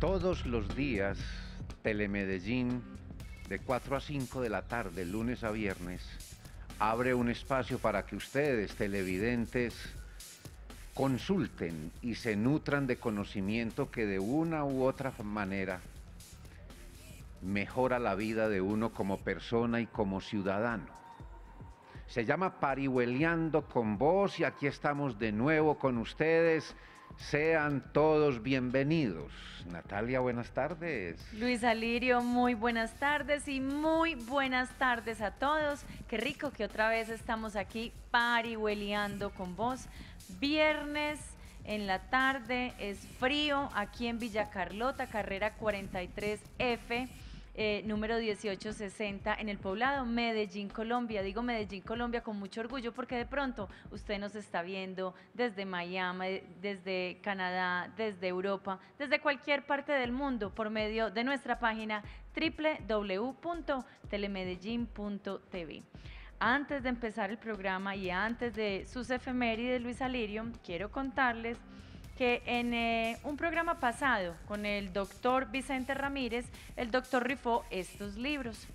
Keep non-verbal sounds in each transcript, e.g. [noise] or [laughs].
Todos los días, Telemedellín, de 4 a 5 de la tarde, lunes a viernes, abre un espacio para que ustedes, televidentes, consulten y se nutran de conocimiento que de una u otra manera mejora la vida de uno como persona y como ciudadano. Se llama Parihueliando con vos y aquí estamos de nuevo con ustedes sean todos bienvenidos. Natalia, buenas tardes. Luis Alirio, muy buenas tardes y muy buenas tardes a todos. Qué rico que otra vez estamos aquí parihueleando con vos. Viernes en la tarde, es frío aquí en Villa Carlota, carrera 43F eh, número 1860 en el poblado Medellín, Colombia. Digo Medellín, Colombia con mucho orgullo porque de pronto usted nos está viendo desde Miami, desde Canadá, desde Europa, desde cualquier parte del mundo por medio de nuestra página www.telemedellín.tv. Antes de empezar el programa y antes de sus efemérides, Luis Alirio, quiero contarles que en eh, un programa pasado con el doctor Vicente Ramírez, el doctor rifó estos libros.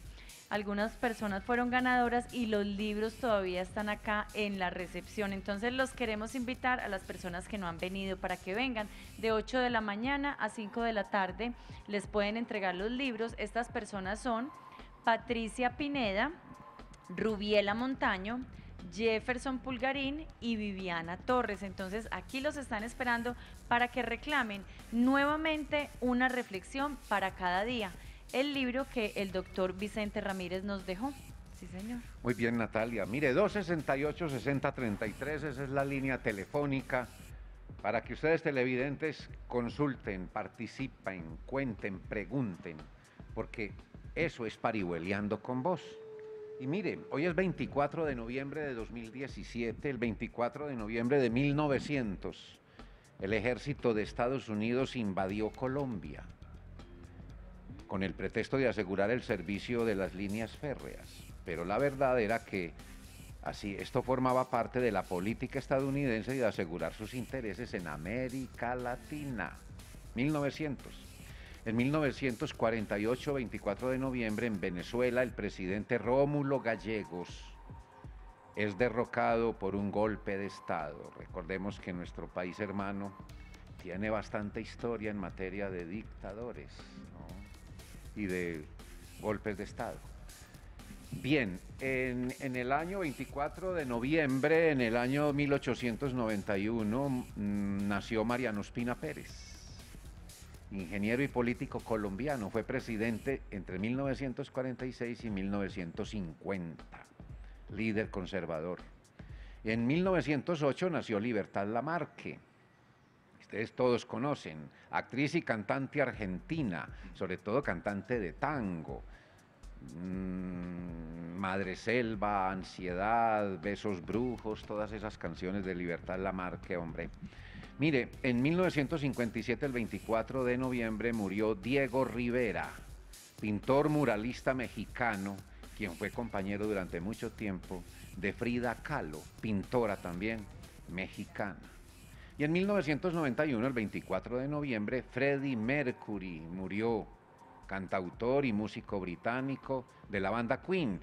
Algunas personas fueron ganadoras y los libros todavía están acá en la recepción. Entonces los queremos invitar a las personas que no han venido para que vengan de 8 de la mañana a 5 de la tarde. Les pueden entregar los libros. Estas personas son Patricia Pineda, Rubiela Montaño, Jefferson Pulgarín y Viviana Torres. Entonces aquí los están esperando para que reclamen nuevamente una reflexión para cada día. El libro que el doctor Vicente Ramírez nos dejó. Sí, señor. Muy bien, Natalia. Mire, 268-6033, esa es la línea telefónica para que ustedes televidentes consulten, participen, cuenten, pregunten, porque eso es parihueleando con vos. Y miren, hoy es 24 de noviembre de 2017, el 24 de noviembre de 1900, el ejército de Estados Unidos invadió Colombia con el pretexto de asegurar el servicio de las líneas férreas. Pero la verdad era que así esto formaba parte de la política estadounidense de asegurar sus intereses en América Latina. 1900. En 1948, 24 de noviembre, en Venezuela, el presidente Rómulo Gallegos es derrocado por un golpe de Estado. Recordemos que nuestro país hermano tiene bastante historia en materia de dictadores y de golpes de Estado. Bien, en, el año 24 de noviembre, en el año 1891, mm, nació Mariano Espina Pérez ingeniero y político colombiano, fue presidente entre 1946 y 1950, líder conservador. En 1908 nació Libertad Lamarque, ustedes todos conocen, actriz y cantante argentina, sobre todo cantante de tango. Mm, Madre Selva, Ansiedad, Besos Brujos, todas esas canciones de Libertad Lamarque, hombre. Mire, en 1957, el 24 de noviembre, murió Diego Rivera, pintor muralista mexicano, quien fue compañero durante mucho tiempo de Frida Kahlo, pintora también mexicana. Y en 1991, el 24 de noviembre, Freddie Mercury murió, cantautor y músico británico de la banda Queen.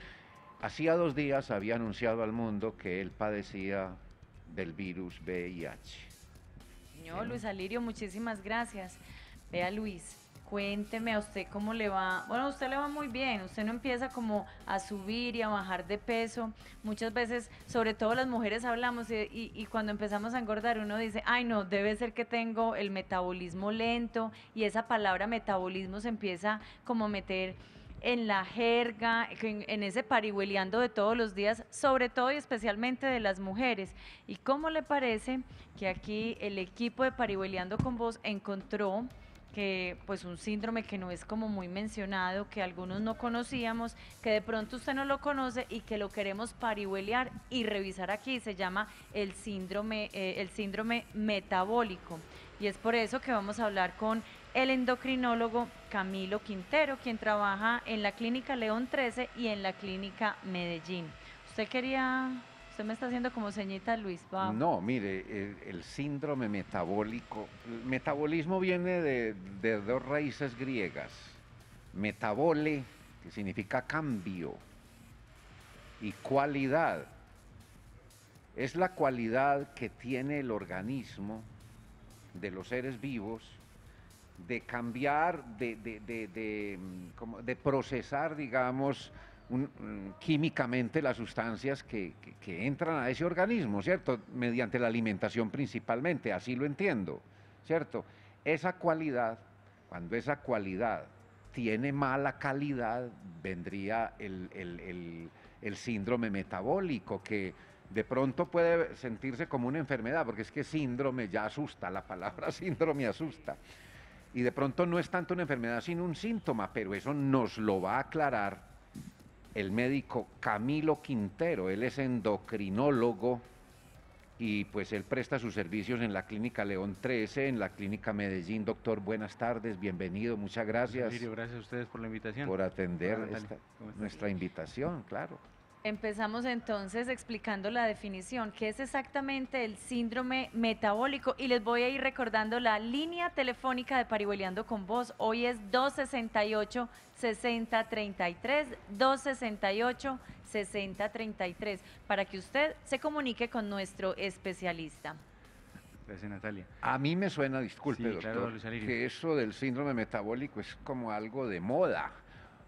Hacía dos días había anunciado al mundo que él padecía del virus VIH. Luis Alirio, muchísimas gracias. Vea Luis, cuénteme a usted cómo le va. Bueno, a usted le va muy bien, usted no empieza como a subir y a bajar de peso. Muchas veces, sobre todo las mujeres hablamos y, y, cuando empezamos a engordar uno dice, ay no, debe ser que tengo el metabolismo lento y esa palabra metabolismo se empieza como a meter en la jerga, en, ese parihueleando de todos los días, sobre todo y especialmente de las mujeres. ¿Y cómo le parece que aquí el equipo de parihueleando con vos encontró que pues un síndrome que no es como muy mencionado, que algunos no conocíamos, que de pronto usted no lo conoce y que lo queremos parihuelear y revisar aquí, se llama el síndrome, eh, el síndrome metabólico. Y es por eso que vamos a hablar con el endocrinólogo Camilo Quintero, quien trabaja en la clínica León 13 y en la clínica Medellín. Usted quería Usted me está haciendo como señita Luis. No, mire, el, síndrome metabólico, el metabolismo viene de, de, dos raíces griegas. Metabole, que significa cambio, y cualidad. Es la cualidad que tiene el organismo de los seres vivos de cambiar, de, de, de, de procesar, digamos, químicamente las sustancias que, entran a ese organismo, ¿cierto? Mediante la alimentación principalmente, así lo entiendo, ¿cierto? Esa cualidad, cuando esa cualidad tiene mala calidad, vendría el, el síndrome metabólico, que de pronto puede sentirse como una enfermedad, porque es que síndrome ya asusta, la palabra [laughs] síndrome asusta. Y de pronto no es tanto una enfermedad, sino un síntoma, pero eso nos lo va a aclarar el médico Camilo Quintero. Él es endocrinólogo y pues él presta sus servicios en la Clínica León 13, en la Clínica Medellín. Doctor, buenas tardes, bienvenido, muchas gracias. gracias a ustedes por la invitación. Por atender nuestra invitación, claro. Empezamos entonces explicando la definición, que es exactamente el síndrome metabólico y les voy a ir recordando la línea telefónica de Parihueliando con Vos. Hoy es 268-6033, 268-6033, para que usted se comunique con nuestro especialista. Gracias, Natalia. A mí me suena, disculpe, doctor, que eso del síndrome metabólico es como algo de moda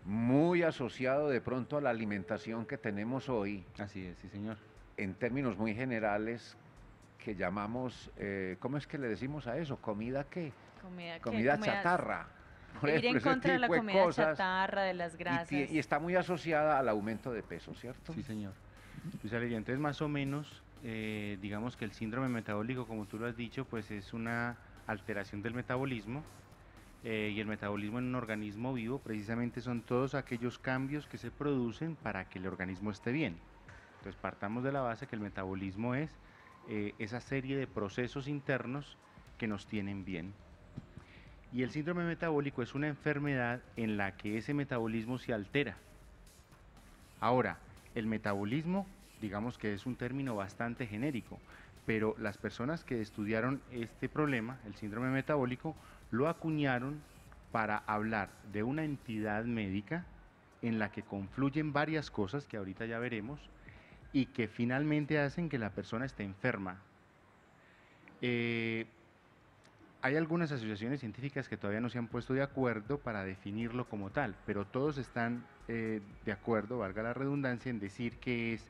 muy asociado de pronto a la alimentación que tenemos hoy. Así es, sí, señor. En términos muy generales, que llamamos, eh, ¿cómo es que le decimos a eso? ¿Comida qué? Comida, comida chatarra. Por ir en contra de la comida chatarra, de las grasas. Y, está muy asociada al aumento de peso, ¿cierto? Sí, señor. Luis entonces más o menos, eh, digamos que el síndrome metabólico, como tú lo has dicho, pues es una alteración del metabolismo eh, y el metabolismo en un organismo vivo precisamente son todos aquellos cambios que se producen para que el organismo esté bien. Entonces partamos de la base que el metabolismo es eh, esa serie de procesos internos que nos tienen bien. Y el síndrome metabólico es una enfermedad en la que ese metabolismo se altera. Ahora, el metabolismo, digamos que es un término bastante genérico, pero las personas que estudiaron este problema, el síndrome metabólico, lo acuñaron para hablar de una entidad médica en la que confluyen varias cosas que ahorita ya veremos y que finalmente hacen que la persona esté enferma. Eh, hay algunas asociaciones científicas que todavía no se han puesto de acuerdo para definirlo como tal, pero todos están eh, de acuerdo, valga la redundancia, en decir que es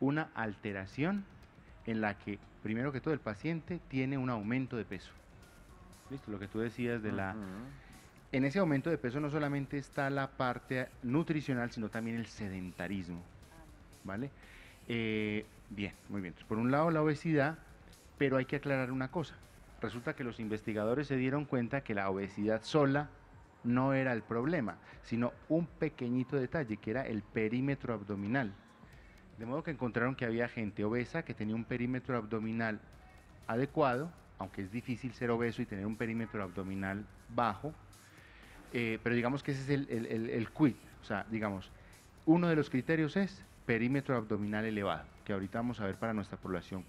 una alteración en la que, primero que todo, el paciente tiene un aumento de peso. Lo que tú decías de la... En ese aumento de peso no solamente está la parte nutricional, sino también el sedentarismo. ¿Vale? Eh, bien, muy bien. por un lado la obesidad, pero hay que aclarar una cosa. Resulta que los investigadores se dieron cuenta que la obesidad sola no era el problema, sino un pequeñito detalle, que era el perímetro abdominal. De modo que encontraron que había gente obesa que tenía un perímetro abdominal adecuado, aunque es difícil ser obeso y tener un perímetro abdominal bajo, eh, pero digamos que ese es el, el, el, quid, o sea, digamos, uno de los criterios es perímetro abdominal elevado, que ahorita vamos a ver para nuestra población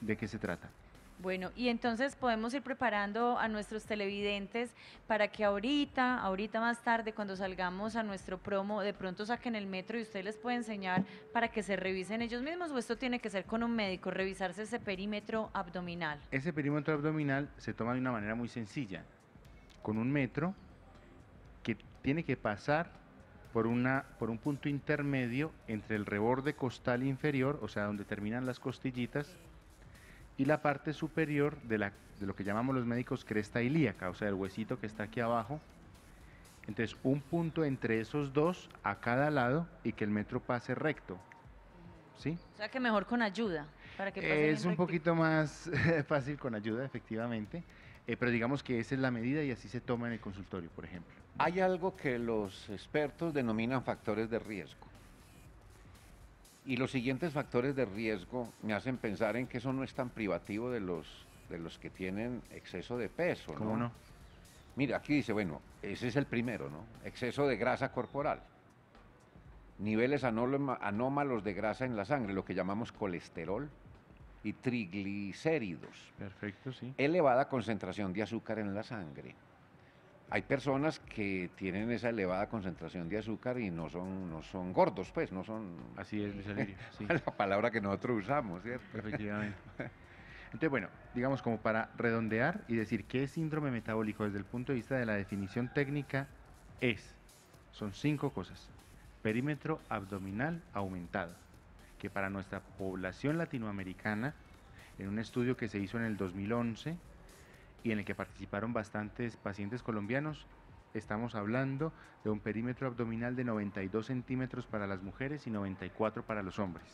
de qué se trata. Bueno, y entonces podemos ir preparando a nuestros televidentes para que ahorita, ahorita más tarde, cuando salgamos a nuestro promo, de pronto saquen el metro y usted les puede enseñar para que se revisen ellos mismos o esto tiene que ser con un médico, revisarse ese perímetro abdominal. Ese perímetro abdominal se toma de una manera muy sencilla, con un metro que tiene que pasar por, una, por un punto intermedio entre el reborde costal inferior, o sea, donde terminan las costillitas, y la parte superior de, la, de lo que llamamos los médicos cresta ilíaca, o sea, el huesito que está aquí abajo. Entonces, un punto entre esos dos a cada lado y que el metro pase recto. ¿Sí? O sea, que mejor con ayuda. Para que pase es un poquito más [laughs] fácil con ayuda, efectivamente. Eh, pero digamos que esa es la medida y así se toma en el consultorio, por ejemplo. Hay algo que los expertos denominan factores de riesgo. Y los siguientes factores de riesgo me hacen pensar en que eso no es tan privativo de los, de los que tienen exceso de peso. ¿Cómo no? Mira, aquí dice, bueno, ese es el primero, ¿no? Exceso de grasa corporal. Niveles anómalos de grasa en la sangre, lo que llamamos colesterol y triglicéridos. Perfecto, sí. elevada concentración de azúcar en la sangre. Hay personas que tienen esa elevada concentración de azúcar y no son, no son gordos, pues, no son Así es, Luis Alirio. [laughs] Sí, la palabra que nosotros usamos, ¿cierto? efectivamente. [laughs] Entonces, bueno, digamos como para redondear y decir qué es síndrome metabólico desde el punto de vista de la definición técnica es, son cinco cosas. Perímetro abdominal aumentado, que para nuestra población latinoamericana, en un estudio que se hizo en el 2011 y en el que participaron bastantes pacientes colombianos, estamos hablando de un perímetro abdominal de 92 centímetros para las mujeres y 94 para los hombres.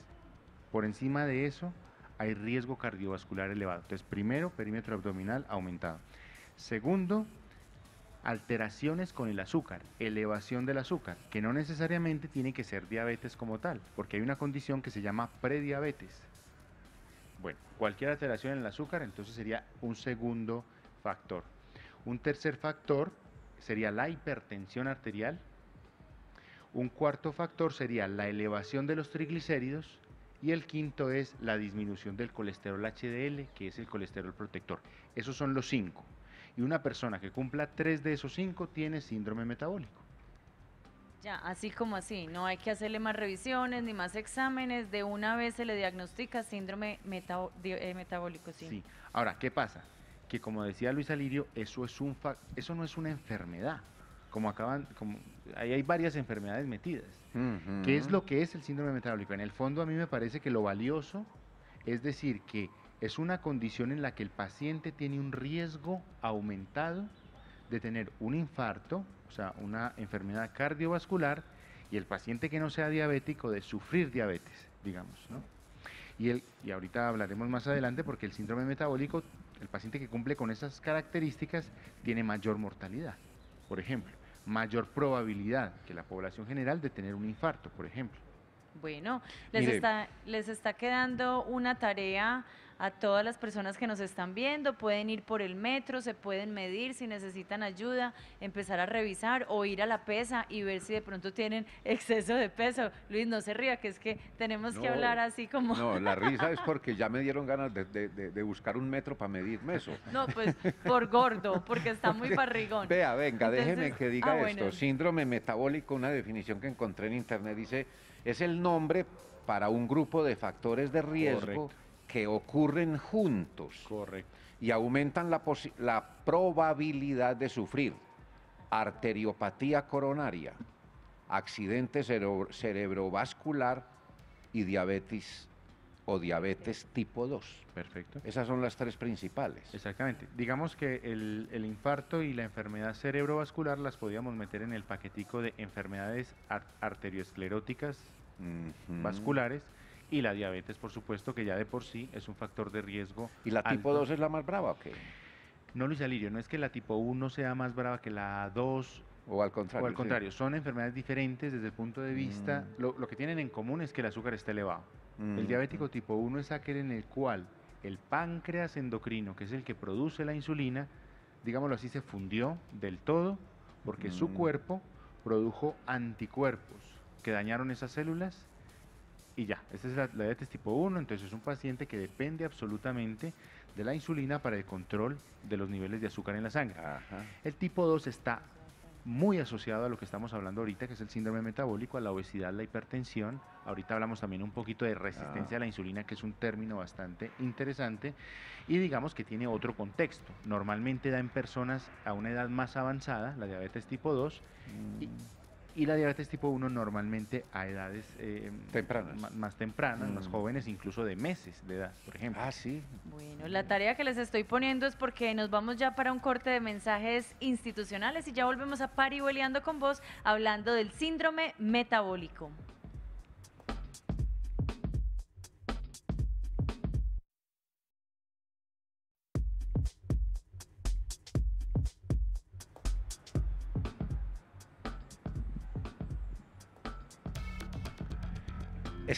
Por encima de eso hay riesgo cardiovascular elevado. Entonces, primero, perímetro abdominal aumentado. Segundo, alteraciones con el azúcar, elevación del azúcar, que no necesariamente tiene que ser diabetes como tal, porque hay una condición que se llama prediabetes. Bueno, cualquier alteración en el azúcar entonces sería un segundo factor. Un tercer factor sería la hipertensión arterial. Un cuarto factor sería la elevación de los triglicéridos. Y el quinto es la disminución del colesterol HDL, que es el colesterol protector. Esos son los cinco. Y una persona que cumpla tres de esos cinco tiene síndrome metabólico. Ya, así como así, no hay que hacerle más revisiones ni más exámenes, de una vez se le diagnostica síndrome eh, metabólico, sí. Sí. Ahora, ¿qué pasa? Que como decía Luis Alirio, eso, es un eso no es una enfermedad. Como acaban, como, ahí hay varias enfermedades metidas. ¿Qué es lo que es el síndrome metabólico? En el fondo a mí me parece que lo valioso es decir que es una condición en la que el paciente tiene un riesgo aumentado de tener un infarto, o sea, una enfermedad cardiovascular, y el paciente que no sea diabético de sufrir diabetes, digamos, ¿no? Y, el, y ahorita hablaremos más adelante porque el síndrome metabólico, el paciente que cumple con esas características tiene mayor mortalidad, por ejemplo, mayor probabilidad que la población general de tener un infarto, por ejemplo. Bueno, les Mire. está, les está quedando una tarea a todas las personas que nos están viendo. Pueden ir por el metro, se pueden medir si necesitan ayuda, empezar a revisar o ir a la pesa y ver si de pronto tienen [laughs] exceso de peso. Luis, no se ría, que es que tenemos que hablar así como... No, la [laughs] risa es porque ya me dieron ganas de, de- de- de buscar un metro para medirme eso. No, pues por gordo, porque está muy barrigón. Vea, venga, déjeme Entonces, que diga ah, esto. bueno. Síndrome metabólico, una definición que encontré en internet, dice, es el nombre para un grupo de factores de riesgo Correcto. Que ocurren juntos Correcto. y aumentan la, la probabilidad de sufrir arteriopatía coronaria, accidente cerebro- cerebrovascular y diabetes o diabetes tipo 2. Perfecto. Esas son las tres principales. Exactamente. Digamos que el, el infarto y la enfermedad cerebrovascular las podíamos meter en el paquetico de enfermedades ar- arterioscleróticas vasculares y la diabetes, por supuesto, que ya de por sí es un factor de riesgo. ¿Y la tipo alto. 2 es la más brava o qué? No, Luis Alirio, no es que la tipo 1 sea más brava que la 2 O al contrario. o al sí. contrario, son enfermedades diferentes desde el punto de vista, Mm. lo, lo que tienen en común es que el azúcar está elevado. El Mm, diabético tipo 1 es aquel en el cual el páncreas endocrino, que es el que produce la insulina, digámoslo así, se fundió del todo porque su Mm. cuerpo produjo anticuerpos que dañaron esas células y ya, esta es la, la diabetes tipo 1, entonces es un paciente que depende absolutamente de la insulina para el control de los niveles de azúcar en la sangre. Ajá. El tipo 2 está muy asociado a lo que estamos hablando ahorita, que es el síndrome metabólico, a la obesidad, la hipertensión. Ahorita hablamos también un poquito de resistencia Ah. a la insulina, que es un término bastante interesante. Y digamos que tiene otro contexto. Normalmente da en personas a una edad más avanzada, la diabetes tipo 2, y, y la diabetes tipo 1 normalmente a edades eh, Tempranas. más tempranas, más Mm. jóvenes, incluso de meses de edad, por ejemplo. Ah, sí. Bueno, la tarea que les estoy poniendo es porque nos vamos ya para un corte de mensajes institucionales y ya volvemos a Pariboleando con vos hablando del síndrome metabólico.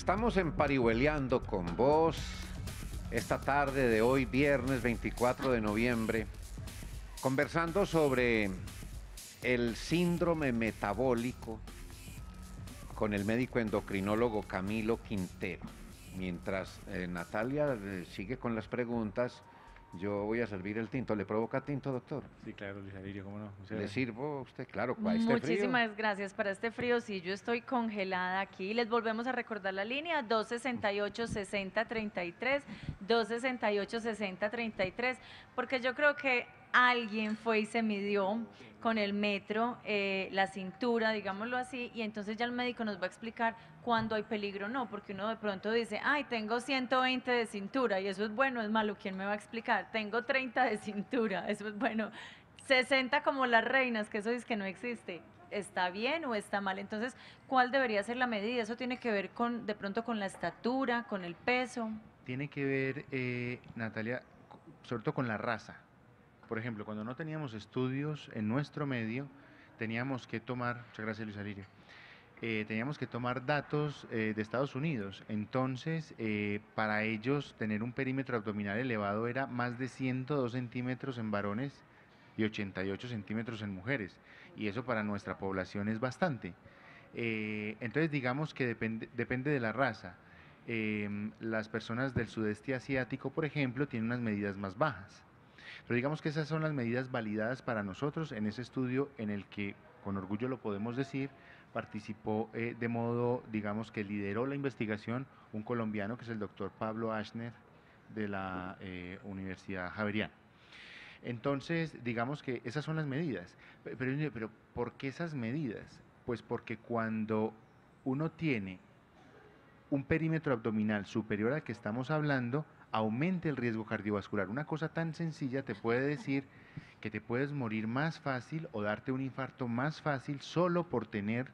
Estamos en Parihueleando con vos esta tarde de hoy, viernes 24 de noviembre, conversando sobre el síndrome metabólico con el médico endocrinólogo Camilo Quintero. Mientras eh, Natalia eh, sigue con las preguntas, yo voy a servir el tinto. ¿Le provoca tinto, doctor? Sí, claro, Luis Alirio, ¿cómo no? ¿Le sirvo a usted? Claro, para este Muchísimas gracias. Para este frío, sí, yo estoy congelada aquí. Les volvemos a recordar la línea 268-6033, 268-6033, porque yo creo que alguien fue y se midió con el metro eh, la cintura, digámoslo así, y entonces ya el médico nos va a explicar cuándo hay peligro o no, porque uno de pronto dice, ay, tengo 120 de cintura, y eso es bueno, es malo, ¿quién me va a explicar? Tengo 30 de cintura, [laughs] eso es bueno. 60 como las reinas, que eso es que no existe. ¿Está bien o está mal? Entonces, ¿cuál debería ser la medida? Eso tiene que ver con, de pronto, con la estatura, con el peso. Tiene que ver, eh, Natalia, sobre todo con la raza por ejemplo, cuando no teníamos estudios en nuestro medio, teníamos que tomar, muchas gracias Luis Alirio, eh, teníamos que tomar datos eh, de Estados Unidos. Entonces, eh, para ellos tener un perímetro abdominal elevado era más de 102 centímetros en varones y 88 centímetros en mujeres. Y eso para nuestra población es bastante. entonces, digamos que depende, depende de la raza. las personas del sudeste asiático, por ejemplo, tienen unas medidas más bajas. Pero digamos que esas son las medidas validadas para nosotros en ese estudio en el que, con orgullo lo podemos decir, participó eh, de modo, digamos, que lideró la investigación un colombiano que es el doctor Pablo Ashner de la eh, Universidad Javeriana. Entonces, digamos que esas son las medidas. Pero, pero, ¿por qué esas medidas? Pues porque cuando uno tiene un perímetro abdominal superior al que estamos hablando, aumente el riesgo cardiovascular. Una cosa tan sencilla te puede decir que te puedes morir más fácil o darte un infarto más fácil solo por tener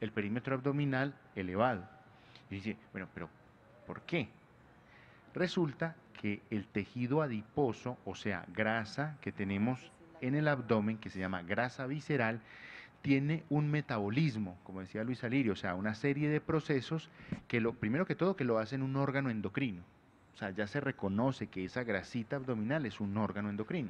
el perímetro abdominal elevado. Y dice, bueno, pero ¿por qué? Resulta que el tejido adiposo, o sea, grasa que tenemos en el abdomen, que se llama grasa visceral, tiene un metabolismo, como decía Luis Alirio, o sea, una serie de procesos que lo primero que todo que lo hacen un órgano endocrino. O sea, ya se reconoce que esa grasita abdominal es un órgano endocrino.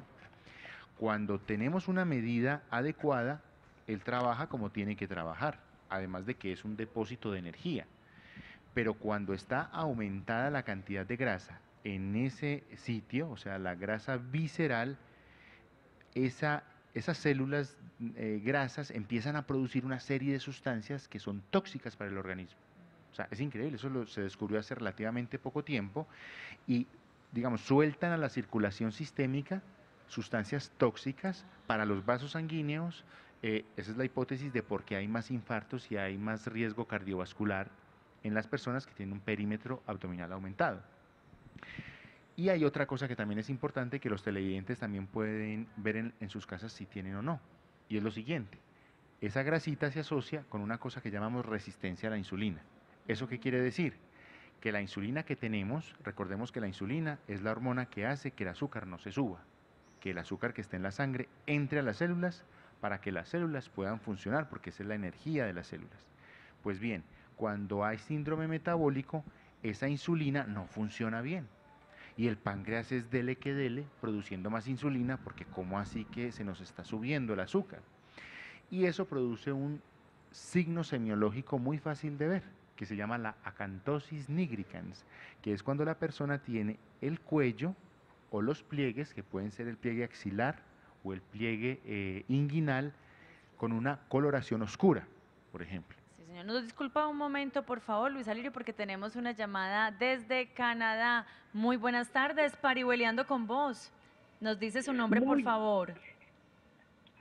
Cuando tenemos una medida adecuada, él trabaja como tiene que trabajar, además de que es un depósito de energía. Pero cuando está aumentada la cantidad de grasa en ese sitio, o sea, la grasa visceral, esa, esas células eh, grasas empiezan a producir una serie de sustancias que son tóxicas para el organismo. O sea, es increíble, eso se descubrió hace relativamente poco tiempo y, digamos, sueltan a la circulación sistémica sustancias tóxicas para los vasos sanguíneos. Eh, esa es la hipótesis de por qué hay más infartos y hay más riesgo cardiovascular en las personas que tienen un perímetro abdominal aumentado. Y hay otra cosa que también es importante que los televidentes también pueden ver en, en, sus casas si tienen o no. Y es lo siguiente, esa grasita se asocia con una cosa que llamamos resistencia a la insulina. ¿Eso qué quiere decir? Que la insulina que tenemos, recordemos que la insulina es la hormona que hace que el azúcar no se suba, que el azúcar que está en la sangre entre a las células para que las células puedan funcionar, porque esa es la energía de las células. Pues bien, cuando hay síndrome metabólico, esa insulina no funciona bien. Y el páncreas es dele que dele, produciendo más insulina, porque ¿cómo así que se nos está subiendo el azúcar? Y eso produce un signo semiológico muy fácil de ver que se llama la acantosis nigricans, que es cuando la persona tiene el cuello o los pliegues, que pueden ser el pliegue axilar o el pliegue eh, inguinal, con una coloración oscura, por ejemplo. Sí, señor. Nos disculpa un momento, por favor, Luis Alirio, porque tenemos una llamada desde Canadá. Muy buenas tardes, parihueleando con vos. Nos dice su nombre, por favor.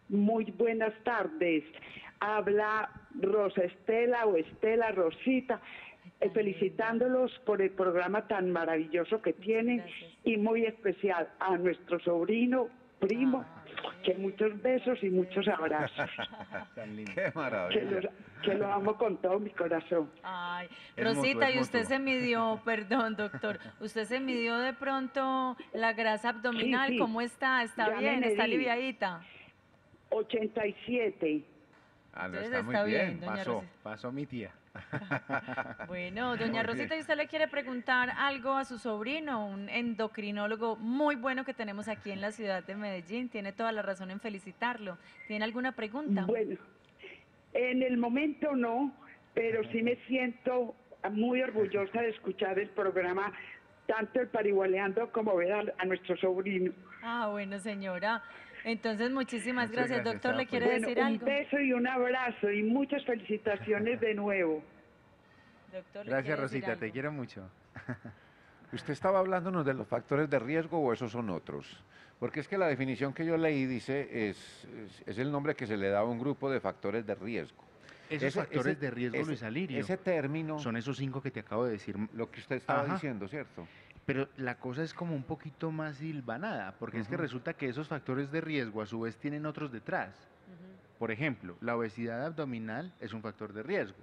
Muy buenas tardes habla Rosa Estela o Estela Rosita, eh, felicitándolos por el programa tan maravilloso que tienen y muy especial a nuestro sobrino, primo, que muchos besos y muchos abrazos. [laughs] Qué maravilla. Que lo, amo con todo mi corazón. Ay, Rosita, y usted se midió, [laughs] perdón, doctor, usted se midió de pronto la grasa abdominal, ¿cómo está? ¿Está bien? ¿Está aliviadita? 87. Ah, no, está, muy bien. pasó, pasó mi tía. [laughs] Bueno, doña Muy Rosita, bien. ¿y usted le quiere preguntar algo a su sobrino, un endocrinólogo muy bueno que tenemos aquí en la ciudad de Medellín? Tiene toda la razón en felicitarlo. ¿Tiene alguna pregunta? Bueno, en el momento no, pero sí me siento muy orgullosa de escuchar el programa, tanto el Parihualeando como ver a, a nuestro sobrino. Ah, bueno, señora. Entonces, muchísimas gracias. gracias, Doctor, ¿le quiere Bueno, decir un algo? beso y un abrazo y muchas felicitaciones de nuevo. Doctor, ¿le Gracias, Rosita, te quiero mucho. [laughs] ¿Usted estaba hablándonos de los factores de riesgo o esos son otros? Porque es que la definición que yo leí dice es, es, es el nombre que se le da a un grupo de factores de riesgo. Esos Ese- factores ese- de riesgo, ese- Luis Alirio, Ese término, son esos cinco que te acabo de decir. lo que usted estaba Ajá. diciendo, ¿cierto? Pero la cosa es como un poquito más silvanada, porque es que resulta que esos factores de riesgo a su vez tienen otros detrás. Por ejemplo, la obesidad abdominal es un factor de riesgo,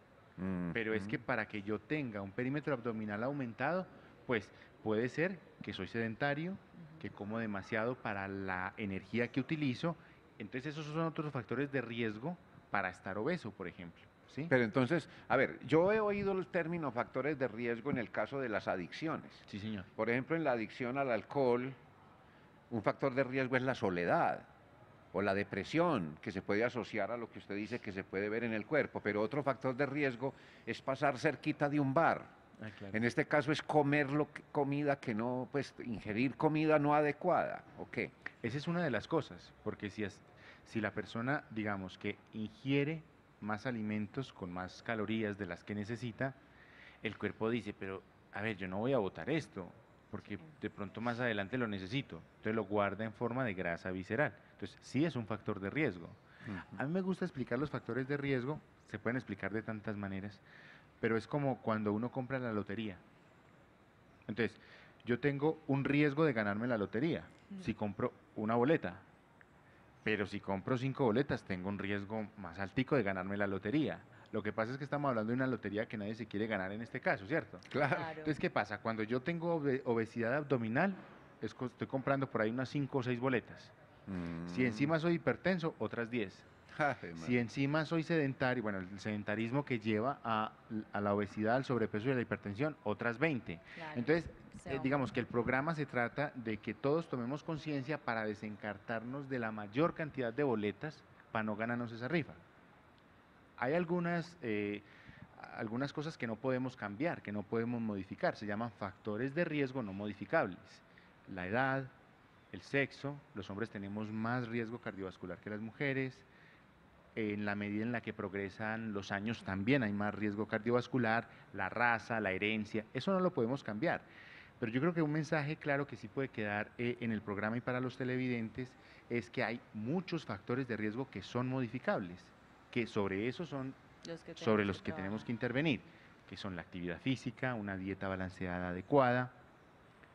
pero es que para que yo tenga un perímetro abdominal aumentado, pues puede ser que soy sedentario, que como demasiado para la energía que utilizo, entonces esos son otros factores de riesgo para estar obeso, por ejemplo. ¿Sí? Pero entonces, a ver, yo he oído el término factores de riesgo en el caso de las adicciones. Sí, señor. Por ejemplo, en la adicción al alcohol, un factor de riesgo es la soledad o la depresión, que se puede asociar a lo que usted dice que se puede ver en el cuerpo, pero otro factor de riesgo es pasar cerquita de un bar. Ah, claro. En este caso es comer lo que- comida que no, pues ingerir comida no adecuada, ¿o qué? Esa es una de las cosas, porque si, es, si la persona, digamos, que ingiere más alimentos con más calorías de las que necesita, el cuerpo dice, pero a ver, yo no voy a botar esto, porque de pronto más adelante lo necesito. Entonces lo guarda en forma de grasa visceral. Entonces sí es un factor de riesgo. A mí me gusta explicar los factores de riesgo, se pueden explicar de tantas maneras, pero es como cuando uno compra la lotería. Entonces, yo tengo un riesgo de ganarme la lotería si compro una boleta, pero si compro cinco boletas tengo un riesgo más altico de ganarme la lotería. Lo que pasa es que estamos hablando de una lotería que nadie se quiere ganar en este caso, ¿cierto? Claro. Claro. Entonces, ¿qué pasa? Cuando yo tengo obe- obesidad abdominal, estoy comprando por ahí unas cinco o seis boletas. Si Mm. encima soy hipertenso, otras 10. Ay, Si encima soy sedentario, bueno, el sedentarismo que lleva a, a la obesidad, al sobrepeso y a la hipertensión, otras 20. Claro. Entonces, eh, digamos que el programa se trata de que todos tomemos conciencia para desencartarnos de la mayor cantidad de boletas para no ganarnos esa rifa. Hay algunas, eh, algunas cosas que no podemos cambiar, que no podemos modificar, se llaman factores de riesgo no modificables. La edad, el sexo, los hombres tenemos más riesgo cardiovascular que las mujeres, en la medida en la que progresan los años también hay más riesgo cardiovascular, la raza, la herencia, eso no lo podemos cambiar. Pero yo creo que un mensaje claro que sí puede quedar eh, en el programa y para los televidentes es que hay muchos factores de riesgo que son modificables, que sobre eso son Los que sobre tenemos los que tenemos trabajar. que intervenir, que son la actividad física, una dieta balanceada adecuada,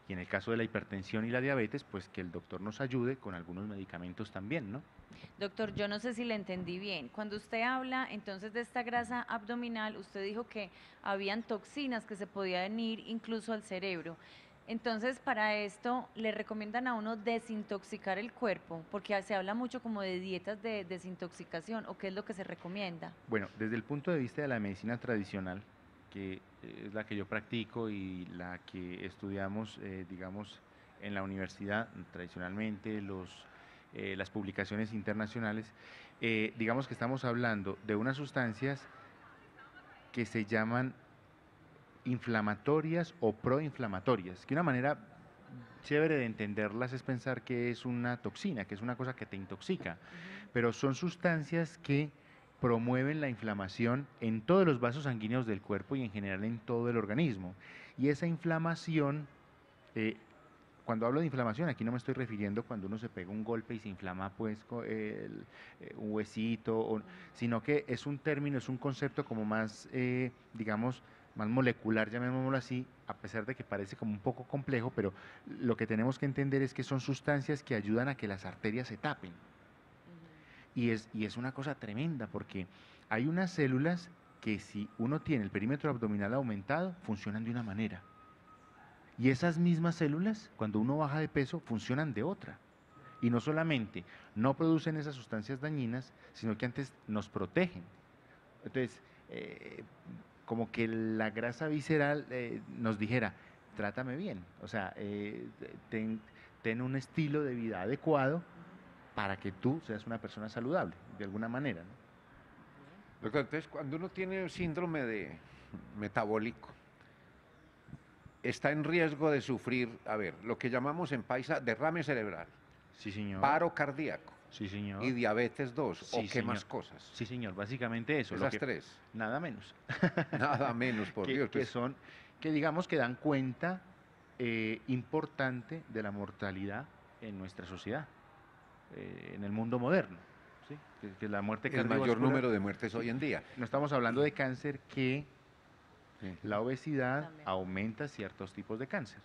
y en el caso de la hipertensión y la diabetes, pues que el doctor nos ayude con algunos medicamentos también, ¿no? Doctor, yo no sé si le entendí bien. Cuando usted habla entonces de esta grasa abdominal, usted dijo que habían toxinas que se podían ir incluso al cerebro. Entonces, para esto, ¿le recomiendan a uno desintoxicar el cuerpo? Porque se habla mucho como de dietas de desintoxicación, ¿o qué es lo que se recomienda? Bueno, desde el punto de vista de la medicina tradicional, que eh, es la que yo practico y la que estudiamos, eh, digamos, en la universidad tradicionalmente, los, eh, las publicaciones internacionales, eh, digamos que estamos hablando de unas sustancias que se llaman inflamatorias o proinflamatorias, que una manera chévere de entenderlas es pensar que es una toxina, que es una cosa que te intoxica, pero son sustancias que promueven la inflamación en todos los vasos sanguíneos del cuerpo y en general en todo el organismo. Y esa inflamación, eh, cuando hablo de inflamación, aquí no me estoy refiriendo cuando uno se pega un golpe y se inflama pues el, eh, un huesito, o- sino que es un término, es un concepto como más, eh, digamos, más molecular, llamémoslo así, a pesar de que parece como un poco complejo, pero lo que tenemos que entender es que son sustancias que ayudan a que las arterias se tapen. Y es, y es una cosa tremenda porque hay unas células que si uno tiene el perímetro abdominal aumentado, funcionan de una manera. Y esas mismas células, cuando uno baja de peso, funcionan de otra. Y no solamente no producen esas sustancias dañinas, sino que antes nos protegen. Entonces, eh, como que la grasa visceral eh, nos dijera, trátame bien, o sea, eh, ten, un estilo de vida adecuado para que tú seas una persona saludable, de alguna manera. Doctor, entonces cuando uno tiene síndrome de metabólico, está en riesgo de sufrir, a ver, lo que llamamos en paisa derrame cerebral, Sí, señor. paro cardíaco Sí, señor. y diabetes 2, Sí, o qué señor. más cosas. Sí, señor, básicamente eso. lo Esas que- tres. Nada menos. [laughs] Nada menos, por que, Dios. que pues, son, que digamos que dan cuenta eh, importante de la mortalidad en nuestra sociedad, eh, en el mundo moderno. ¿sí? Que, que la muerte el mayor número de muertes hoy en día. No estamos hablando de cáncer, que Sí. la obesidad También. aumenta ciertos tipos de cáncer.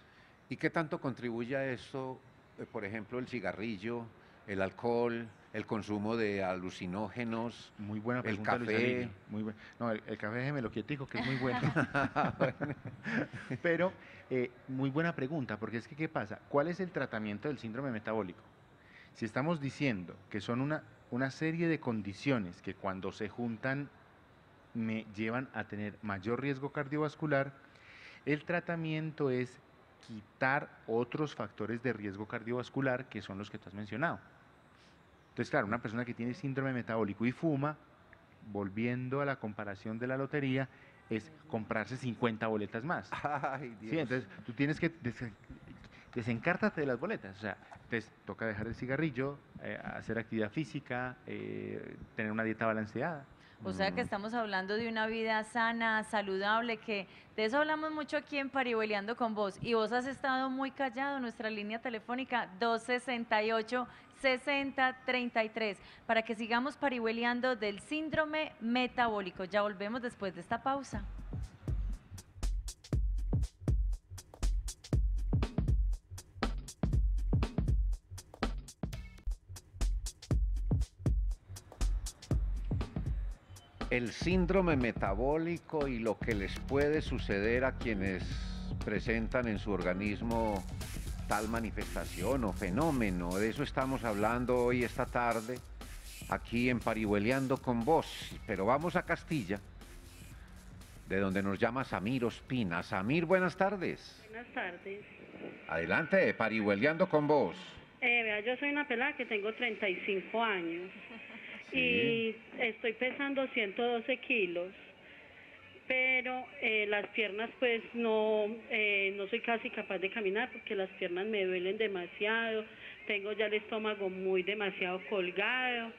¿Y qué tanto contribuye a eso, eh, por ejemplo, el cigarrillo, el alcohol, el consumo de alucinógenos? Muy buena El pregunta, Luis café. Alillo, Muy buen- No, el, el café déjeme lo quietico, que es muy [laughs] bueno. Pero, eh, muy buena pregunta, porque es que, ¿qué pasa? ¿Cuál es el tratamiento del síndrome metabólico? Si estamos diciendo que son una, una serie de condiciones que cuando se juntan me llevan a tener mayor riesgo cardiovascular, el tratamiento es quitar otros factores de riesgo cardiovascular que son los que tú has mencionado. Entonces, claro, una persona que tiene síndrome metabólico y fuma, volviendo a la comparación de la lotería, es comprarse 50 boletas más. [laughs] Ay, Dios. Sí, entonces tú tienes que des- desencártate de las boletas. O sea, entonces toca dejar el cigarrillo, eh, hacer actividad física, eh, tener una dieta balanceada. O sea que Mm. estamos hablando de una vida sana, saludable, que de eso hablamos mucho aquí en Parihueliando con vos. Y vos has estado muy callado, nuestra línea telefónica 268-6033, para que sigamos parihueliando del síndrome metabólico. Ya volvemos después de esta pausa. El síndrome metabólico y lo que les puede suceder a quienes presentan en su organismo tal manifestación o fenómeno. De eso estamos hablando hoy, esta tarde, aquí en Parihueliando con vos. Pero vamos a Castilla, de donde nos llama Samir Ospina. Samir, buenas tardes. Buenas tardes. Adelante, Parihueliando con vos. Eh, vea, yo soy una pelada que tengo 35 años y estoy pesando 112 kilos, pero eh, las piernas pues no, eh, no soy casi capaz de caminar porque las piernas me duelen demasiado, tengo ya el estómago muy demasiado colgado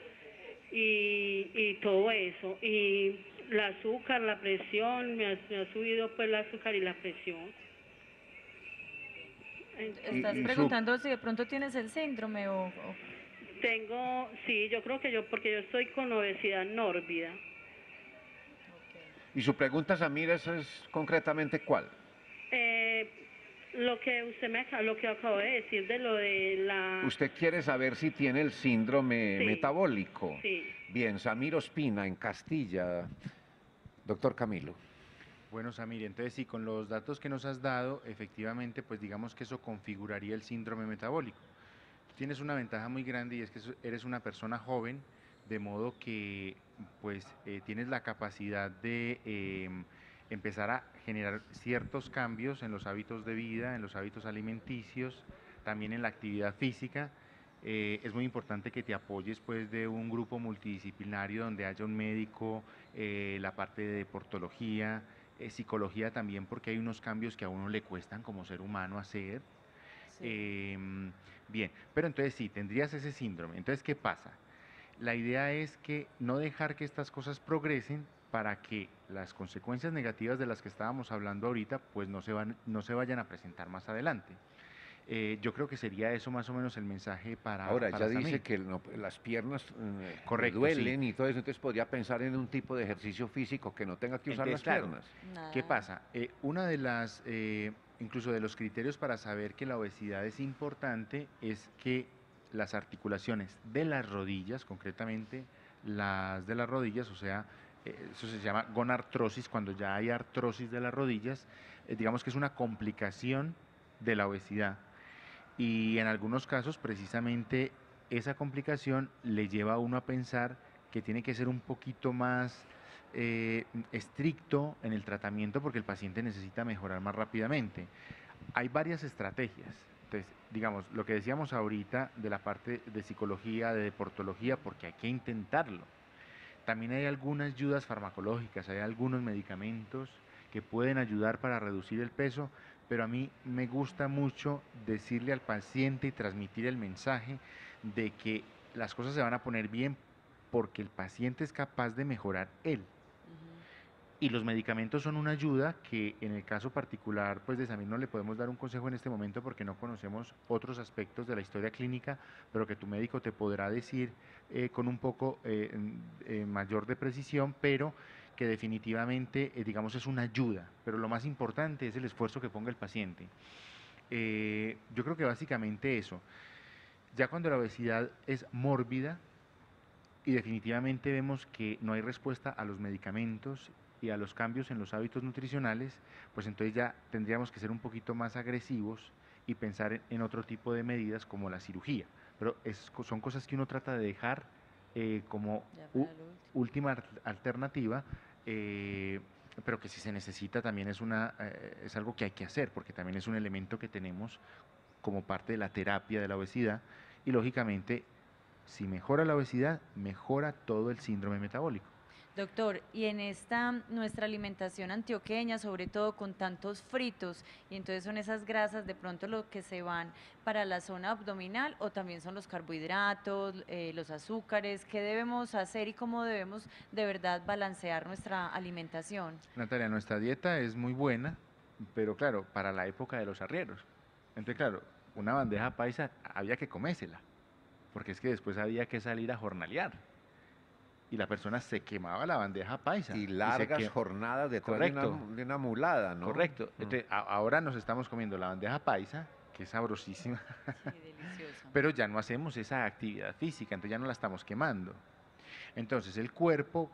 y, y todo eso. Y el azúcar, la presión, me ha, me ha subido pues el azúcar y la presión. Entonces, Estás preguntando si de pronto tienes el síndrome o... o- Tengo, sí, yo creo que yo, porque yo estoy con obesidad mórbida. Y su pregunta, Samir, ¿esa es concretamente cuál? Eh, lo que usted me acaba, lo que acabo de decir de lo de la... Usted quiere saber si tiene el síndrome Sí. metabólico. Sí, Bien, Samir Ospina, en Castilla. Doctor Camilo. Bueno, Samir, entonces sí, con los datos que nos has dado, efectivamente, pues digamos que eso configuraría el síndrome metabólico. Tienes una ventaja muy grande y es que eres una persona joven, de modo que pues eh, tienes la capacidad de em, empezar a generar ciertos cambios en los hábitos de vida, en los hábitos alimenticios, también en la actividad física. Eh, es muy importante que te apoyes pues de un grupo multidisciplinario donde haya un médico, eh, la parte de deportología, psicología también, porque hay unos cambios que a uno le cuestan como ser humano hacer. Em, bien, pero entonces sí, tendrías ese síndrome. Entonces, ¿qué pasa? La idea es que no dejar que estas cosas progresen para que las consecuencias negativas de las que estábamos hablando ahorita, pues no se, van, no se vayan a presentar más adelante. Eh, yo creo que sería eso más o menos el mensaje para Ahora, para ya dice que no- las piernas eh, Correcto, duelen y todo eso, entonces podría pensar en un tipo de ejercicio físico que no tenga que usar Entonces, las claro, piernas. ¿Qué pasa? Eh, una de las, eh, incluso de los criterios para saber que la obesidad es importante es que las articulaciones de las rodillas, concretamente las de las rodillas, o sea, eh, eso se llama gonartrosis, cuando ya hay artrosis de las rodillas, eh, digamos que es una complicación de la obesidad. Y en algunos casos, precisamente, esa complicación le lleva a uno a pensar que tiene que ser un poquito más eh, estricto en el tratamiento porque el paciente necesita mejorar más rápidamente. Hay varias estrategias. Entonces, digamos, lo que decíamos ahorita de la parte de psicología, de deportología, porque hay que intentarlo. También hay algunas ayudas farmacológicas, hay algunos medicamentos que pueden ayudar para reducir el peso, pero a mí me gusta mucho decirle al paciente y transmitir el mensaje de que las cosas se van a poner bien porque el paciente es capaz de mejorar él. Y los medicamentos son una ayuda que en el caso particular, pues de Samir no le podemos dar un consejo en este momento porque no conocemos otros aspectos de la historia clínica, pero que tu médico te podrá decir eh, con un poco eh, eh, mayor de precisión, pero que definitivamente, digamos, es una ayuda. Pero lo más importante es el esfuerzo que ponga el paciente. yo creo que básicamente eso. Ya cuando la obesidad es mórbida, y definitivamente vemos que no hay respuesta a los medicamentos y a los cambios en los hábitos nutricionales, pues entonces ya tendríamos que ser un poquito más agresivos y pensar en otro tipo de medidas como la cirugía. Pero son cosas que uno trata de dejar eh, como última alternativa, eh, pero que si se necesita también es, una, eh, es algo que hay que hacer, porque también es un elemento que tenemos como parte de la terapia de la obesidad y lógicamente si mejora la obesidad, mejora todo el síndrome metabólico. Doctor, y en esta nuestra alimentación antioqueña, sobre todo con tantos fritos, y entonces son esas grasas de pronto lo que se van para la zona abdominal o también son los carbohidratos, eh, los azúcares, ¿qué debemos hacer y cómo debemos de verdad balancear nuestra alimentación? Natalia, nuestra dieta es muy buena, pero claro, para la época de los arrieros. Entonces, claro, una bandeja paisa había que comérsela, porque es que después había que salir a jornalear y la persona se quemaba la bandeja paisa. Y largas jornadas de, de, una, mulada, ¿no? Correcto. Mm. ahora nos estamos comiendo la bandeja paisa, que es sabrosísima, [laughs] pero ya no hacemos esa actividad física, entonces ya no la estamos quemando. Entonces el cuerpo,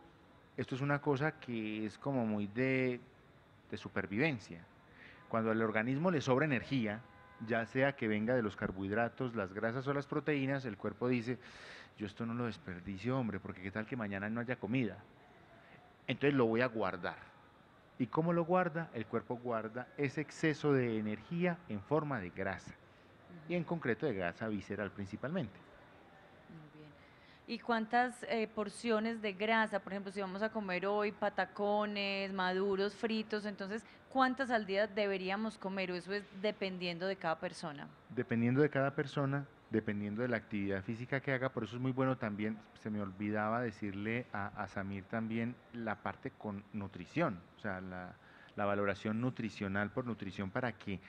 esto es una cosa que es como muy de, de supervivencia. Cuando al organismo le sobra energía, ya sea que venga de los carbohidratos, las grasas o las proteínas, el cuerpo dice, yo esto no lo desperdicio, hombre, porque qué tal que mañana no haya comida. Entonces lo voy a guardar. ¿Y cómo lo guarda? El cuerpo guarda ese exceso de energía en forma de grasa, y en concreto de grasa visceral principalmente. ¿Y cuántas eh, porciones de grasa? Por ejemplo, si vamos a comer hoy patacones, maduros, fritos, entonces, ¿cuántas al día deberíamos comer? ¿O eso es dependiendo de cada persona? Dependiendo de cada persona, dependiendo de la actividad física que haga, por eso es muy bueno también, se me olvidaba decirle a, Samir también la parte con nutrición, o sea, la, la valoración nutricional por nutrición para que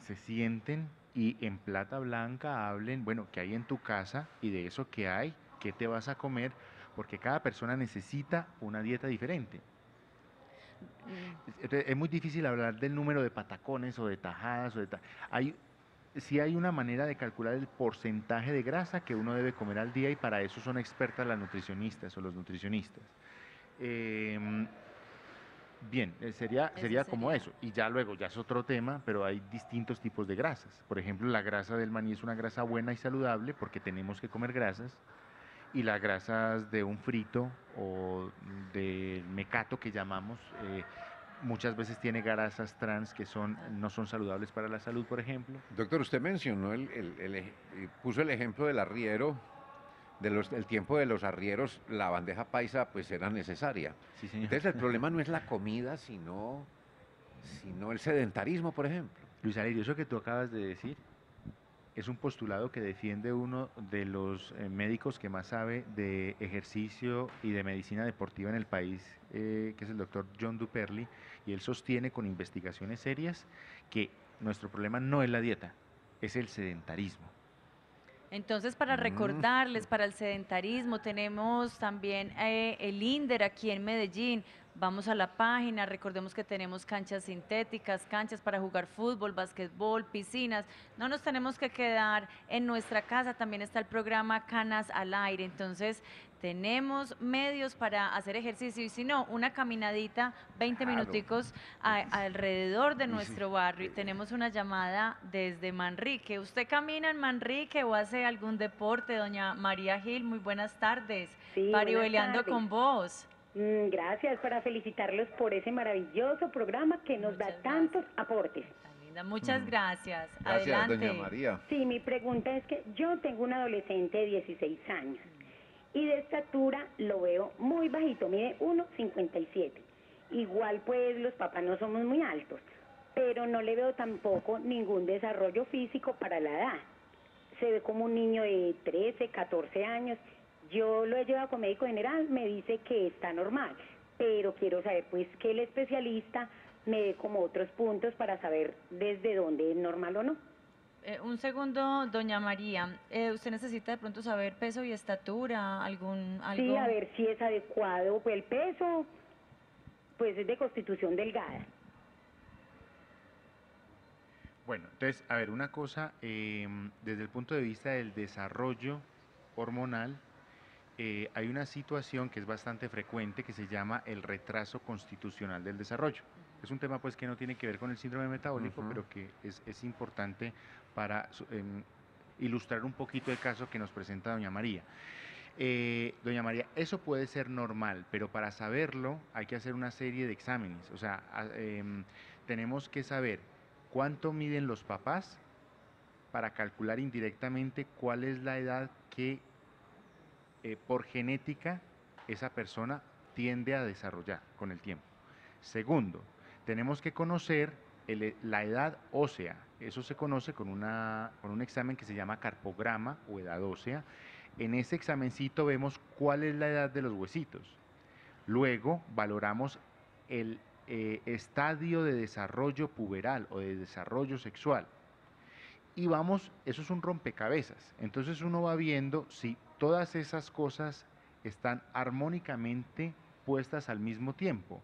se sienten y en plata blanca hablen, bueno, qué hay en tu casa y de eso que hay, qué te vas a comer, porque cada persona necesita una dieta diferente. Mm. Es muy difícil hablar del número de patacones o de tajadas o de hay sí hay una manera de calcular el porcentaje de grasa que uno debe comer al día y para eso son expertas las nutricionistas o los nutricionistas. Em, bien, eh, sería, sería como eso. Y ya luego, ya es otro tema, pero hay distintos tipos de grasas. Por ejemplo, la grasa del maní es una grasa buena y saludable porque tenemos que comer grasas. Y las grasas de un frito o del mecato que llamamos, eh, muchas veces tiene grasas trans que son, no son saludables para la salud, por ejemplo. Doctor, usted mencionó, el, el, puso el ejemplo del arriero, del tiempo de los arrieros, la bandeja paisa pues era necesaria. Entonces el problema no es la [laughs] comida, sino, sino el sedentarismo, por ejemplo. Luis Alirio, eso que tú acabas de decir es un postulado que defiende uno de los eh, médicos que más sabe de ejercicio y de medicina deportiva en el país, eh, que es el doctor John Duperli, y él sostiene con investigaciones serias que nuestro problema no es la dieta, es el sedentarismo. Entonces, para recordarles, para el sedentarismo, tenemos también eh, el INDER aquí en Medellín. Vamos a la página, recordemos que tenemos canchas sintéticas, canchas para jugar fútbol, básquetbol, piscinas. No nos tenemos que quedar en nuestra casa, también está el programa Canas al Aire. Entonces, tenemos medios para hacer ejercicio y si no, una caminadita, 20 minuticos alrededor de nuestro barrio. Y tenemos una llamada desde Manrique. ¿Usted camina en Manrique o hace algún deporte, doña María Gil? Muy buenas tardes. Sí, con vos. Mm, gracias para felicitarlos por ese maravilloso programa que nos da tantos aportes. Tan linda. Muchas gracias. Gracias, Adelante. doña María. Sí, mi pregunta es que yo tengo un adolescente de 16 años y de estatura lo veo muy bajito, mide 1,57. Igual pues los papás no somos muy altos, pero no le veo tampoco ningún desarrollo físico para la edad. Se ve como un niño de 13, 14 años. Yo lo he llevado con médico general, me dice que está normal, pero quiero saber pues que el especialista me dé como otros puntos para saber desde dónde es normal o no. Eh, un segundo, doña María. Eh, ¿Usted necesita de pronto saber peso y estatura? ¿Algún algo? Sí, a ver si es adecuado. Pues el peso, pues es de constitución delgada. Bueno, entonces, a ver, una cosa, em, desde el punto de vista del desarrollo hormonal, eh, hay una situación que es bastante frecuente que se llama el retraso constitucional del desarrollo. Es un tema pues que no tiene que ver con el síndrome metabólico, pero que es, es importante para em, ilustrar un poquito el caso que nos presenta doña María. Eh, doña María, eso puede ser normal, pero para saberlo hay que hacer una serie de exámenes. O sea, em, tenemos que saber cuánto miden los papás para calcular indirectamente cuál es la edad que eh, por genética esa persona tiende a desarrollar con el tiempo. Segundo, tenemos que conocer el- e, la edad ósea. Eso se conoce con un examen que se llama carpograma o edad ósea. En ese examencito vemos cuál es la edad de los huesitos. Luego valoramos el eh, estadio de desarrollo puberal o de desarrollo sexual. Y vamos, eso es un rompecabezas. Entonces uno va viendo si todas esas cosas están armónicamente puestas al mismo tiempo.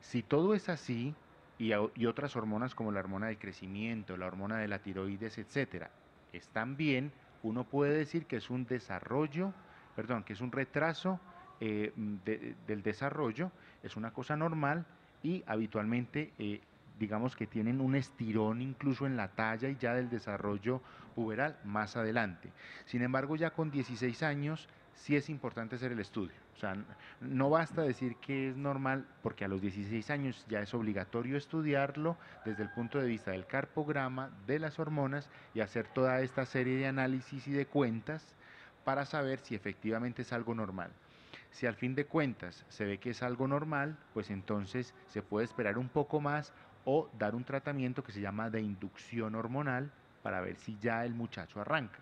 Si todo es así, y, otras hormonas como la hormona del crecimiento, la hormona de la tiroides, etcétera, están bien, uno puede decir que es un desarrollo, perdón, que es un retraso eh, de- del desarrollo, es una cosa normal y habitualmente eh, digamos que tienen un estirón incluso en la talla y ya del desarrollo puberal más adelante. Sin embargo, ya con 16 años sí es importante hacer el estudio. O sea, no basta decir que es normal, porque a los 16 años ya es obligatorio estudiarlo desde el punto de vista del carpograma, de las hormonas y hacer toda esta serie de análisis y de cuentas para saber si efectivamente es algo normal. Si al fin de cuentas se ve que es algo normal, pues entonces se puede esperar un poco más o dar un tratamiento que se llama de inducción hormonal para ver si ya el muchacho arranca.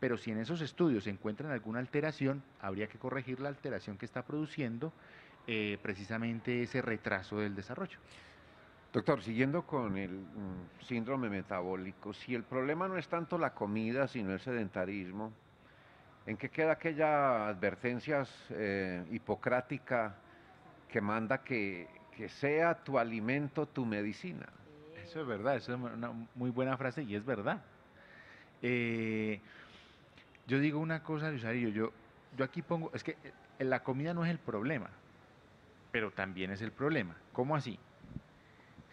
Pero si en esos estudios se encuentran alguna alteración, habría que corregir la alteración que está produciendo eh, precisamente ese retraso del desarrollo. Doctor, siguiendo con el mm, síndrome metabólico, si el problema no es tanto la comida, sino el sedentarismo, ¿en qué queda aquella advertencia eh, hipocrática que manda que, que sea tu alimento tu medicina? Eso es verdad, eso es una muy buena frase y es verdad. Eh, yo digo una cosa, Luis Arillo, yo, yo aquí pongo, es que eh, la comida no es el problema, pero también es el problema. ¿Cómo así?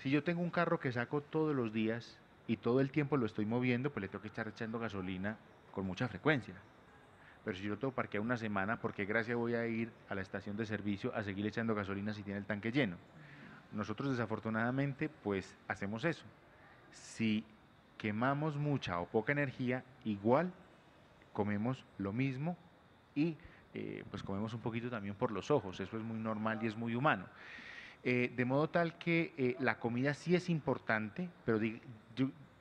Si yo tengo un carro que saco todos los días y todo el tiempo lo estoy moviendo, pues le tengo que estar echando gasolina con mucha frecuencia. Pero si yo lo tengo parqueado una semana, ¿por qué gracia voy a ir a la estación de servicio a seguir echando gasolina si tiene el tanque lleno? Nosotros desafortunadamente pues hacemos eso. Si quemamos mucha o poca energía, igual comemos lo mismo y eh, pues comemos un poquito también por los ojos. Eso es muy normal y es muy humano. Eh, de modo tal que eh, la comida sí es importante, pero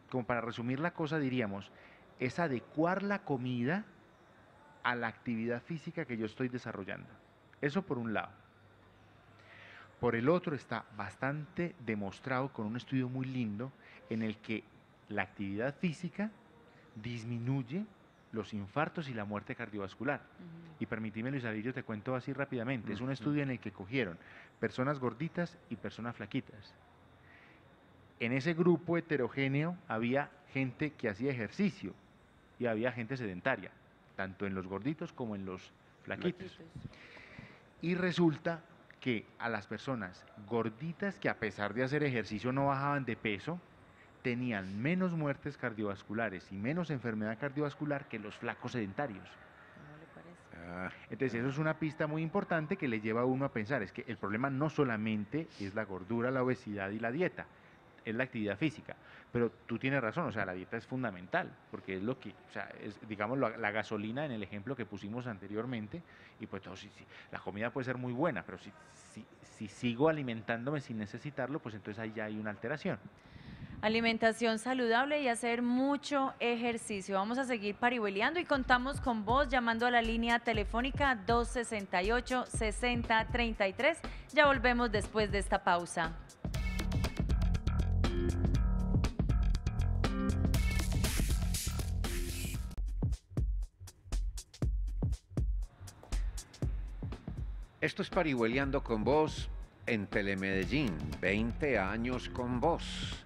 como para resumir la cosa diríamos, es adecuar la comida a la actividad física que yo estoy desarrollando. Eso por un lado. Por el otro está bastante demostrado con un estudio muy lindo en el que la actividad física disminuye los infartos y la muerte cardiovascular. Y permíteme, Luis Arillo, te cuento así rápidamente. Es un estudio en el que cogieron personas gorditas y personas flaquitas. En ese grupo heterogéneo había gente que hacía ejercicio y había gente sedentaria, tanto en los gorditos como en los flaquitos. Y resulta que a las personas gorditas que a pesar de hacer ejercicio no bajaban de peso, tenían menos muertes cardiovasculares y menos enfermedad cardiovascular que los flacos sedentarios. ¿Cómo le parece? Ah. Entonces eso es una pista muy importante que le lleva a uno a pensar, es que el problema no solamente es la gordura, la obesidad y la dieta, es la actividad física. Pero tú tienes razón, o sea, la dieta es fundamental, porque es lo que, o sea, es, digamos, la, gasolina en el ejemplo que pusimos anteriormente, y pues todo, sí, sí, la comida puede ser muy buena, pero si, si, si sigo alimentándome sin necesitarlo, pues entonces ahí ya hay una alteración. Alimentación saludable y hacer mucho ejercicio. Vamos a seguir parihueleando y contamos con vos llamando a la línea telefónica 268-6033. Ya volvemos después de esta pausa. Esto es Parihueleando con vos en Telemedellín, 20 años con vos.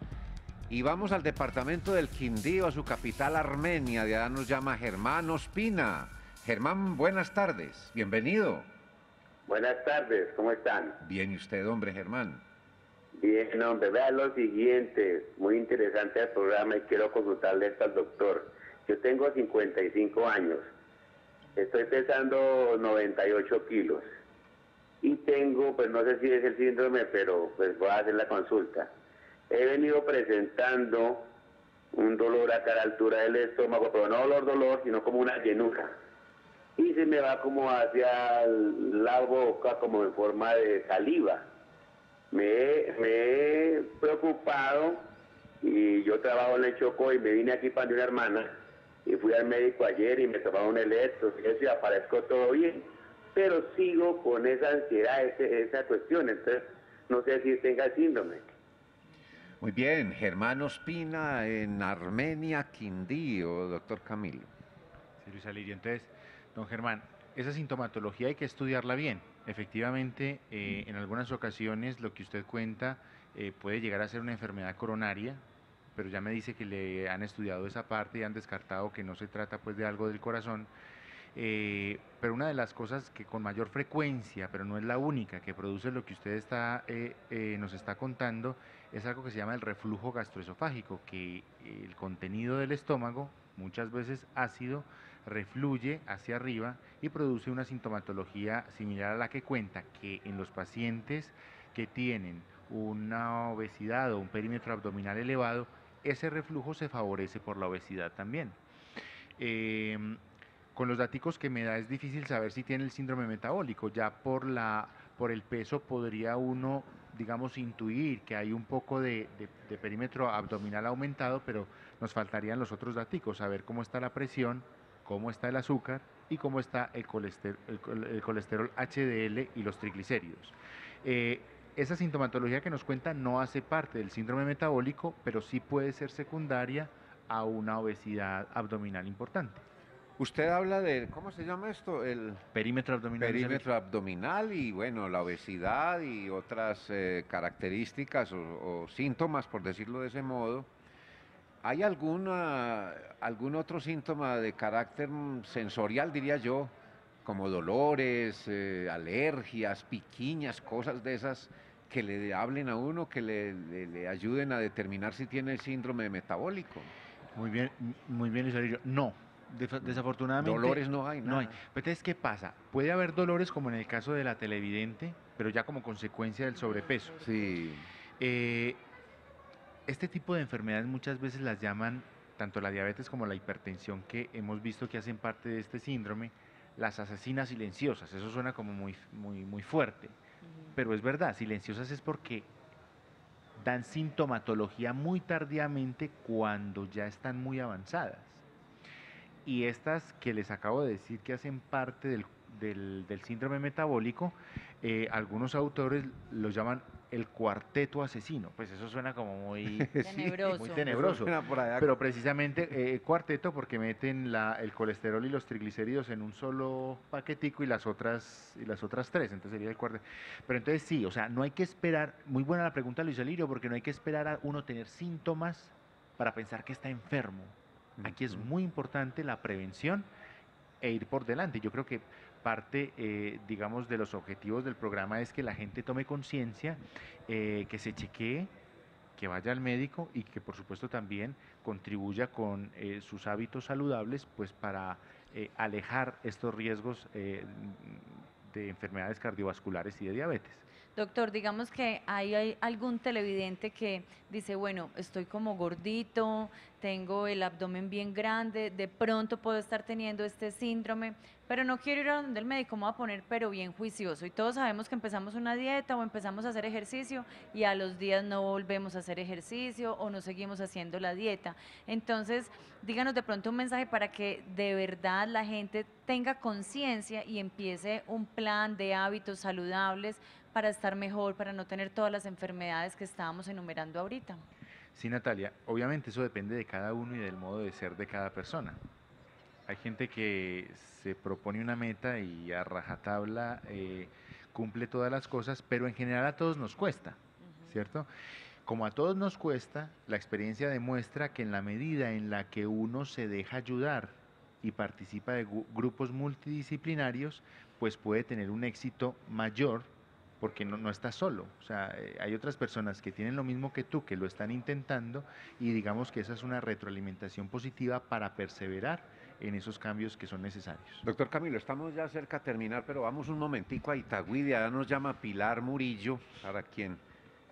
Y vamos al departamento del Quindío, a su capital Armenia. De allá nos llama Germán Ospina. Germán, buenas tardes. Bienvenido. Buenas tardes, ¿cómo están? Bien, ¿y usted, hombre, Germán? Bien, hombre, vea lo siguiente. Muy interesante el programa y quiero consultarle esto al doctor. Yo tengo 55 años. Estoy pesando 98 kilos. Y tengo, pues no sé si es el síndrome, pero pues voy a hacer la consulta he venido presentando un dolor a la altura del estómago, pero no dolor, dolor, sino como una llenura. Y se me va como hacia la boca, como en forma de saliva. Me, he preocupado y yo trabajo en el Chocó y me vine aquí para una hermana y fui al médico ayer y me tomaron un electro y eso y aparezco todo bien. Pero sigo con esa ansiedad, esa cuestión, entonces no sé si tenga síndrome. Muy bien, Germán Ospina en Armenia, Quindío, doctor Camilo. Sí, Luis Alirio. Entonces, don Germán, esa sintomatología hay que estudiarla bien. Efectivamente, eh, en algunas ocasiones lo que usted cuenta eh, puede llegar a ser una enfermedad coronaria, pero ya me dice que le han estudiado esa parte y han descartado que no se trata pues de algo del corazón. Eh, pero una de las cosas que con mayor frecuencia, pero no es la única, que produce lo que usted está, nos está contando, es algo que se llama el reflujo gastroesofágico, que el contenido del estómago, muchas veces ácido, refluye hacia arriba y produce una sintomatología similar a la que cuenta, que en los pacientes que tienen una obesidad o un perímetro abdominal elevado, ese reflujo se favorece por la obesidad también. Em, con los datos que me da es difícil saber si tiene el síndrome metabólico, ya por, la, por el peso podría uno digamos, intuir que hay un poco de, perímetro abdominal aumentado, pero nos faltarían los otros datos, saber cómo está la presión, cómo está el azúcar y cómo está el colesterol, HDL y los triglicéridos. Eh, esa sintomatología que nos cuenta no hace parte del síndrome metabólico, pero sí puede ser secundaria a una obesidad abdominal importante. Usted habla de, ¿cómo se llama esto? El perímetro abdominal. Perímetro abdominal y bueno, la obesidad y otras eh, características o, síntomas, por decirlo de ese modo. ¿Hay alguna, algún otro síntoma de carácter sensorial, diría yo, como dolores, eh, alergias, piquiñas, cosas de esas que le hablen a uno, que le, le, ayuden a determinar si tiene el síndrome metabólico? Muy bien, muy bien, Luis No, desafortunadamente. Dolores no hay, No hay. Pero entonces, ¿qué pasa? Puede haber dolores como en el caso de la televidente, pero ya como consecuencia del sobrepeso. Sí. Eh, este tipo de enfermedades muchas veces las llaman, tanto la diabetes como la hipertensión, que hemos visto que hacen parte de este síndrome, las asesinas silenciosas. Eso suena como muy, muy, muy fuerte. Pero es verdad, silenciosas es porque dan sintomatología muy tardíamente cuando ya están muy avanzadas y estas que les acabo de decir que hacen parte del, del, síndrome metabólico, eh, algunos autores lo llaman el cuarteto asesino. Pues eso suena como muy [laughs] tenebroso. muy tenebroso. Pero precisamente eh, cuarteto porque meten la, el colesterol y los triglicéridos en un solo paquetico y las otras y las otras tres. Entonces sería el cuarteto. Pero entonces sí, o sea, no hay que esperar. Muy buena la pregunta, Luis Alirio, porque no hay que esperar a uno tener síntomas para pensar que está enfermo. Aquí es muy importante la prevención e ir por delante. Yo creo que parte, eh, digamos, de los objetivos del programa es que la gente tome conciencia, eh, que se chequee, que vaya al médico y que por supuesto también contribuya con eh, sus hábitos saludables, pues para alejar estos riesgos de enfermedades cardiovasculares y de diabetes. Doctor, digamos que hay, hay algún televidente que dice, bueno, estoy como gordito, tengo el abdomen bien grande, de pronto puedo estar teniendo este síndrome, pero no quiero ir a donde el médico, me voy a poner pero bien juicioso. Y todos sabemos que empezamos una dieta o empezamos a hacer ejercicio y a los días no volvemos a hacer ejercicio o no seguimos haciendo la dieta. Entonces, díganos de pronto un mensaje para que de verdad la gente tenga conciencia y empiece un plan de hábitos saludables para estar mejor, para no tener todas las enfermedades que estábamos enumerando ahorita. Sí, Natalia, obviamente eso depende de cada uno y del modo de ser de cada persona. Hay gente que se propone una meta y a rajatabla eh, cumple todas las cosas, pero en general a todos nos cuesta, ¿cierto? Como a todos nos cuesta, la experiencia demuestra que en la medida en la que uno se deja ayudar y participa de grupos multidisciplinarios, pues puede tener un éxito mayor porque no, no estás solo. O sea, eh, hay otras personas que tienen lo mismo que tú, que lo están intentando y digamos que esa es una retroalimentación positiva para perseverar en esos cambios que son necesarios. Doctor Camilo, estamos ya cerca de terminar, pero vamos un momentico a Itagüí, de nos llama Pilar Murillo, para quien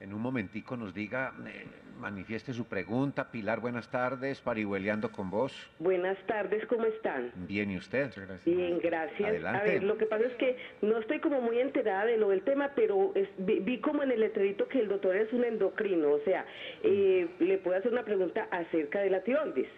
en un momentico nos diga, eh, manifieste su pregunta. Pilar, buenas tardes, parihueleando con vos. Buenas tardes, ¿cómo están? Bien, ¿y usted? gracias. Bien, gracias. Adelante. A ver, lo que pasa es que no estoy como muy enterada de lo del tema, pero es- vi, vi como en el letrerito que el doctor es un endocrino, o sea, eh, le puedo hacer una pregunta acerca de la tiroides.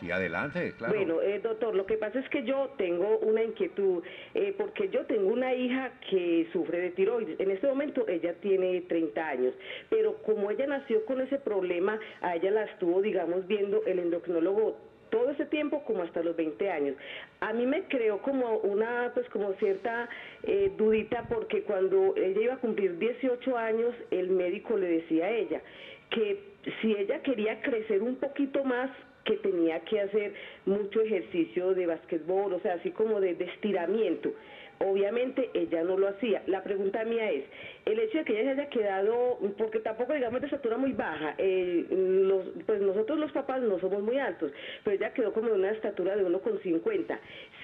Sí, adelante, claro. Bueno, eh, doctor, lo que pasa es que yo tengo una inquietud, eh, porque yo tengo una hija que sufre de tiroides. En este momento ella tiene 30 años, pero como ella nació con ese problema, a ella la estuvo, digamos, viendo el endocrinólogo todo ese tiempo como hasta los 20 años. A mí me creó como una, pues como cierta eh, dudita porque cuando ella iba a cumplir 18 años, el médico le decía a ella que si ella quería crecer un poquito más, que tenía que hacer mucho ejercicio de basquetbol, o sea, así como de, de estiramiento. Obviamente ella no lo hacía. La pregunta mía es, el hecho de que ella se haya quedado, porque tampoco digamos de estatura muy baja, eh, los- pues nosotros los papás no somos muy altos, pero ella quedó como de una estatura de 1,50.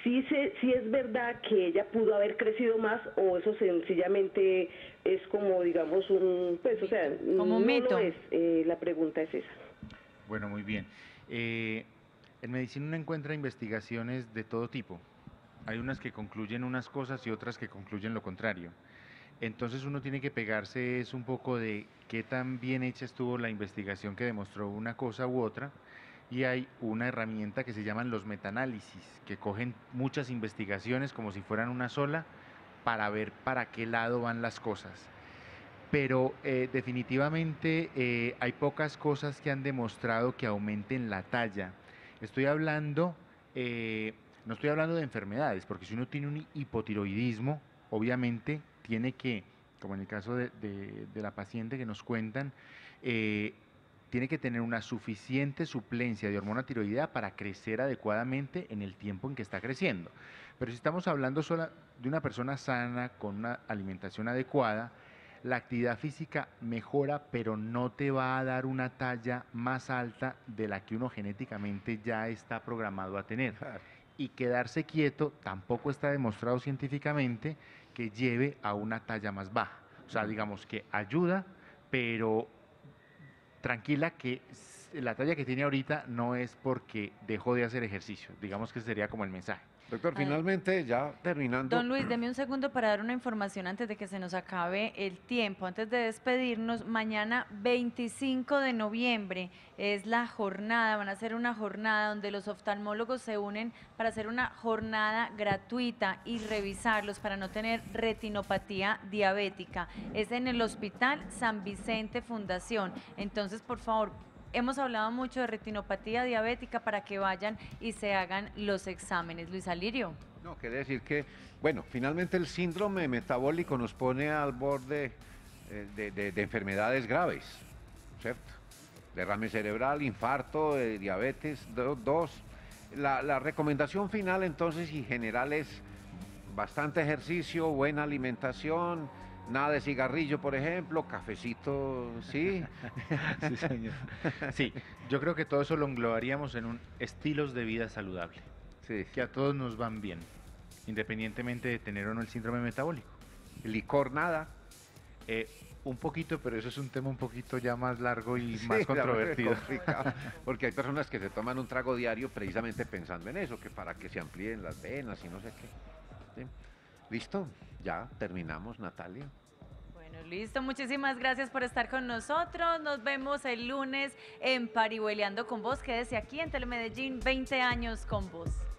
Sí, se, sí es verdad que ella pudo haber crecido más o eso sencillamente es como digamos un, pues o sea, Como no mito. lo es. Eh, la pregunta es esa. Bueno, muy bien. Eh, en medicina uno encuentra investigaciones de todo tipo. Hay unas que concluyen unas cosas y otras que concluyen lo contrario. Entonces uno tiene que pegarse es un poco de qué tan bien hecha estuvo la investigación que demostró una cosa u otra. Y hay una herramienta que se llaman los metaanálisis, que cogen muchas investigaciones como si fueran una sola para ver para qué lado van las cosas pero eh, definitivamente eh, hay pocas cosas que han demostrado que aumenten la talla. Estoy hablando, eh, no estoy hablando de enfermedades, porque si uno tiene un hipotiroidismo, obviamente tiene que, como en el caso de, la paciente que nos cuentan, tiene que tener una suficiente suplencia de hormona tiroidea para crecer adecuadamente en el tiempo en que está creciendo. Pero si estamos hablando sola de una persona sana, con una alimentación adecuada, la actividad física mejora, pero no te va a dar una talla más alta de la que uno genéticamente ya está programado a tener. Y quedarse quieto tampoco está demostrado científicamente que lleve a una talla más baja. O sea, digamos que ayuda, pero tranquila que la talla que tiene ahorita no es porque dejó de hacer ejercicio. Digamos que sería como el mensaje. Doctor, finalmente, ya terminando. Don Luis, deme un segundo para dar una información antes de que se nos acabe el tiempo. Antes de despedirnos, mañana 25 de noviembre es la jornada, van a hacer una jornada donde los oftalmólogos se unen para hacer una jornada gratuita y revisarlos para no tener retinopatía diabética. Es en el Hospital San Vicente Fundación. Entonces, por favor, Hemos hablado mucho de retinopatía diabética para que vayan y se hagan los exámenes. Luis Alirio. No, quiere decir que, bueno, finalmente el síndrome metabólico nos pone al borde eh, de, de- de enfermedades graves, ¿cierto? Derrame cerebral, infarto, eh, diabetes, do- dos. La, la recomendación final entonces y general es bastante ejercicio, buena alimentación, nada de cigarrillo, por ejemplo, cafecito, sí. [laughs] Sí, señor. Sí, yo creo que todo eso lo englobaríamos en un estilos de vida saludable. Sí. que a todos nos van bien, independientemente de tener o no el síndrome metabólico. Licor nada. Eh, un poquito, pero eso es un tema un poquito ya más largo y [laughs] Sí, más controvertido. [laughs] porque hay personas que se toman un trago diario precisamente pensando en eso, que para que se amplíen las venas y no sé qué. ¿sí? ¿Listo? Ya terminamos, Natalia. Listo. Muchísimas gracias por estar con nosotros. Nos vemos el lunes en Parihueleando con vos. Quédese aquí en Telemedellín, 20 años con vos.